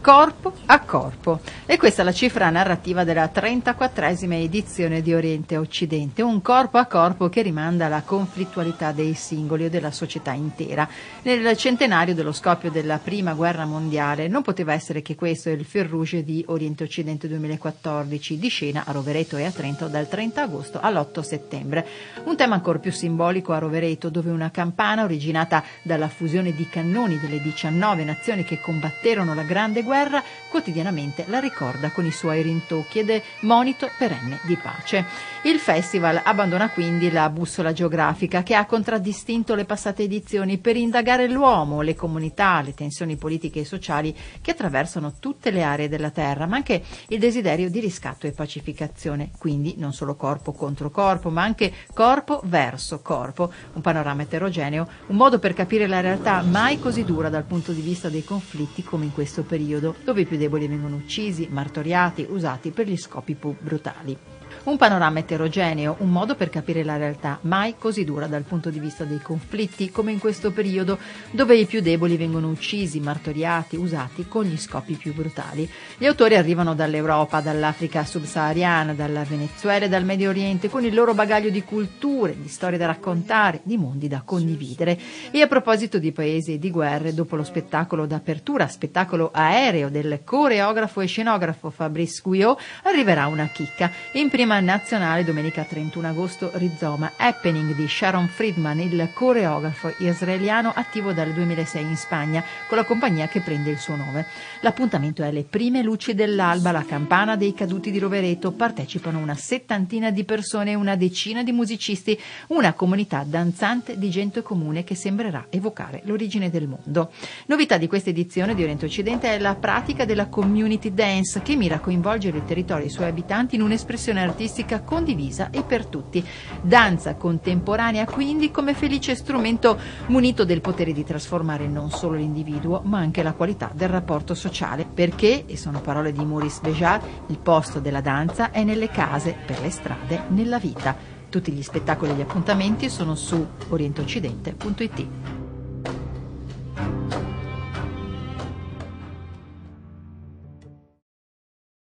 corpo a corpo. E questa è la cifra narrativa della 34esima edizione di Oriente Occidente, un corpo a corpo che rimanda alla conflittualità dei singoli o della società intera. Nel centenario dello scoppio della Prima Guerra Mondiale non poteva essere che questo il fil di Oriente Occidente 2014, di scena a Rovereto e a Trento dal 30 agosto all'8 settembre. Un tema ancora più simbolico a Rovereto, dove una campana originata dalla fusione di cannoni delle 19 nazioni che combatterono la Grande guerra, quotidianamente la ricorda con i suoi rintocchi ed è monito perenne di pace. Il festival abbandona quindi la bussola geografica che ha contraddistinto le passate edizioni per indagare l'uomo, le comunità, le tensioni politiche e sociali che attraversano tutte le aree della terra, ma anche il desiderio di riscatto e pacificazione, quindi non solo corpo contro corpo, ma anche corpo verso corpo, un panorama eterogeneo, un modo per capire la realtà mai così dura dal punto di vista dei conflitti come in questo periodo, dove i più deboli vengono uccisi, martoriati, usati per gli scopi più brutali. Un panorama eterogeneo, un modo per capire la realtà mai così dura dal punto di vista dei conflitti come in questo periodo dove i più deboli vengono uccisi, martoriati, usati con gli scopi più brutali. Gli autori arrivano dall'Europa, dall'Africa subsahariana, dalla Venezuela e dal Medio Oriente con il loro bagaglio di culture, di storie da raccontare, di mondi da condividere. E a proposito di paesi e di guerre, dopo lo spettacolo d'apertura, spettacolo aereo del coreografo e scenografo Fabrice Guyot, arriverà una chicca. In prima nazionale domenica 31 agosto Rizoma Happening di Sharon Friedman, il coreografo israeliano attivo dal 2006 in Spagna con la compagnia che prende il suo nome. L'appuntamento è alle prime luci dell'alba, la campana dei caduti di Rovereto, partecipano una settantina di persone una decina di musicisti, una comunità danzante di gente comune che sembrerà evocare l'origine del mondo. Novità di questa edizione di Oriente Occidente è la pratica della community dance che mira a coinvolgere il territorio e i suoi abitanti in un'espressione artistica condivisa e per tutti. Danza contemporanea quindi come felice strumento munito del potere di trasformare non solo l'individuo ma anche la qualità del rapporto sociale perché, e sono parole di Maurice Béjart, il posto della danza è nelle case, per le strade, nella vita. Tutti gli spettacoli e gli appuntamenti sono su orientoccidente.it.